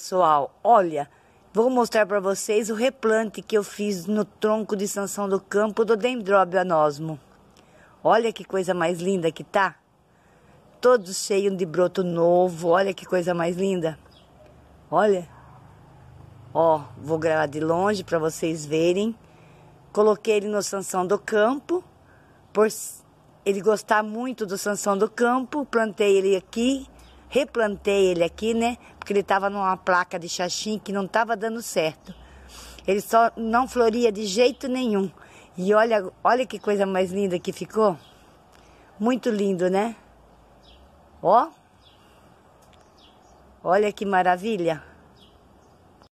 Pessoal, olha, vou mostrar para vocês o replante que eu fiz no tronco de Sansão do Campo do Dendróbio anosmo. Olha que coisa mais linda que tá. Todo cheio de broto novo, olha que coisa mais linda. Olha. Ó, vou gravar de longe para vocês verem. Coloquei ele no Sansão do Campo, por ele gostar muito do Sansão do Campo, plantei ele aqui replantei ele aqui, né? Porque ele estava numa placa de xaxim que não estava dando certo. Ele só não floria de jeito nenhum. E olha, olha que coisa mais linda que ficou. Muito lindo, né? Ó. Olha que maravilha.